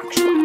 Production.